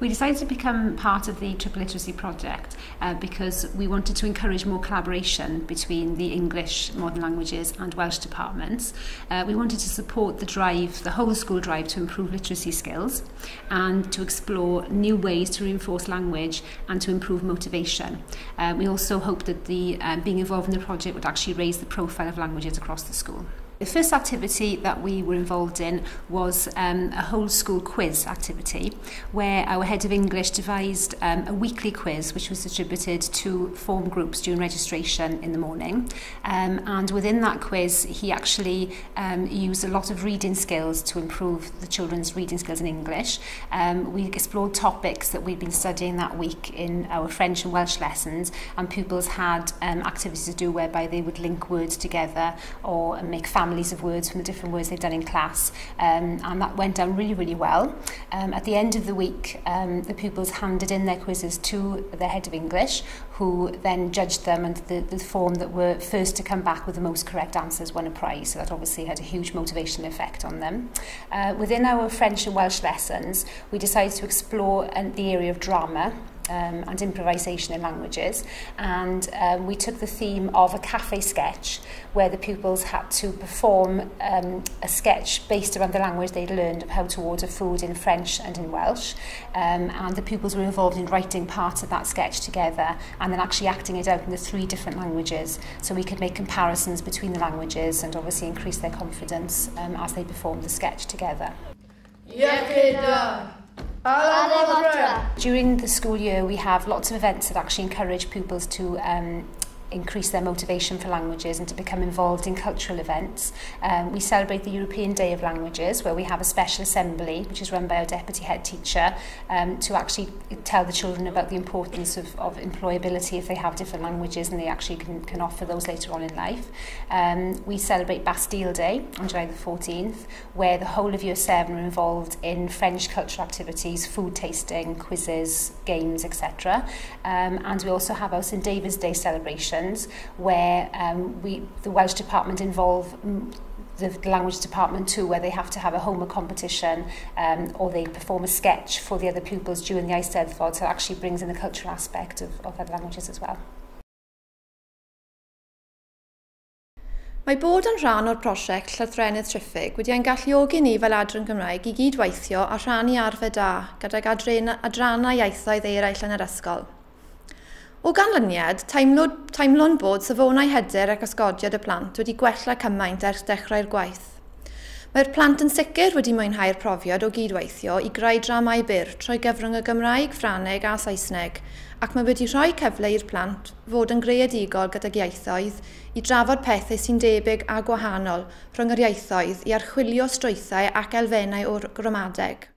We decided to become part of the Triple Literacy Project uh, because we wanted to encourage more collaboration between the English, Modern Languages and Welsh departments. Uh, we wanted to support the drive, the whole school drive to improve literacy skills and to explore new ways to reinforce language and to improve motivation. Uh, we also hope that the, uh, being involved in the project would actually raise the profile of languages across the school. The first activity that we were involved in was um, a whole school quiz activity where our head of English devised um, a weekly quiz which was distributed to form groups during registration in the morning. Um, and within that quiz, he actually um, used a lot of reading skills to improve the children's reading skills in English. Um, we explored topics that we'd been studying that week in our French and Welsh lessons and pupils had um, activities to do whereby they would link words together or make family families of words from the different words they've done in class um, and that went down really really well. Um, at the end of the week um, the pupils handed in their quizzes to the head of English who then judged them and the, the form that were first to come back with the most correct answers won a prize. So that obviously had a huge motivational effect on them. Uh, within our French and Welsh lessons we decided to explore an, the area of drama um, and improvisation in languages. And um, we took the theme of a cafe sketch where the pupils had to perform um, a sketch based around the language they'd learned of how to order food in French and in Welsh. Um, and the pupils were involved in writing part of that sketch together and then actually acting it out in the three different languages. So we could make comparisons between the languages and obviously increase their confidence um, as they performed the sketch together. Yeah, During the school year, we have lots of events that actually encourage pupils to um, increase their motivation for languages and to become involved in cultural events. Um, we celebrate the European Day of Languages where we have a special assembly which is run by our deputy head teacher um, to actually tell the children about the importance of, of employability if they have different languages and they actually can, can offer those later on in life. Um, we celebrate Bastille Day on July the 14th where the whole of Year 7 are involved in French cultural activities, food tasting, quizzes, games, etc. Um, and we also have our St David's Day celebration sessions where um, we, the Welsh department involve the language department too where they have to have a homework competition um, or they perform a sketch for the other pupils during the Eisteddfod so it actually brings in the cultural aspect of, of other languages as well. Mae bod yn rhan o'r prosiect Llythrenydd Triffig wedi ein galluogi ni fel Adran Gymraeg i gydweithio a rhannu arfer da gydag adrannau ieithoedd eraill yn yr ysgol. O ganlyniad, teimlo, teimlo'n bod safonau hyder ac osgodiad y plant wedi gwella cymaint ers dechrau'r gwaith. Mae'r plant yn sicr wedi mwynhau'r profiad o gydweithio i greu dramau byr trwy gyfrwng y Gymraeg, Ffraneg a Saesneg, ac mae wedi rhoi cyfle i'r plant fod yn greadigol gydag ieithoedd i drafod pethau sy'n debyg a gwahanol rhwng yr ieithoedd i archwilio strwythau ac elfennau o'r gramadeg.